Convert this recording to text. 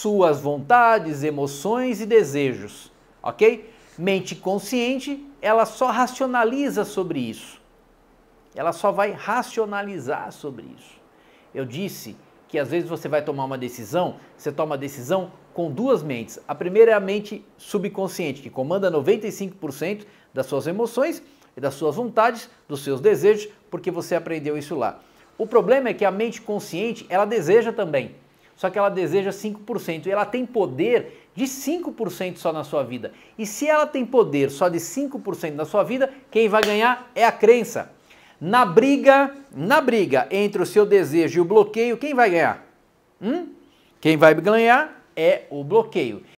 suas vontades, emoções e desejos, ok? Mente consciente, ela só racionaliza sobre isso. Ela só vai racionalizar sobre isso. Eu disse que às vezes você vai tomar uma decisão, você toma uma decisão com duas mentes. A primeira é a mente subconsciente, que comanda 95% das suas emoções e das suas vontades, dos seus desejos, porque você aprendeu isso lá. O problema é que a mente consciente, ela deseja também, só que ela deseja 5% e ela tem poder de 5% só na sua vida. E se ela tem poder só de 5% na sua vida, quem vai ganhar é a crença. Na briga, na briga entre o seu desejo e o bloqueio, quem vai ganhar? Hum? Quem vai ganhar é o bloqueio.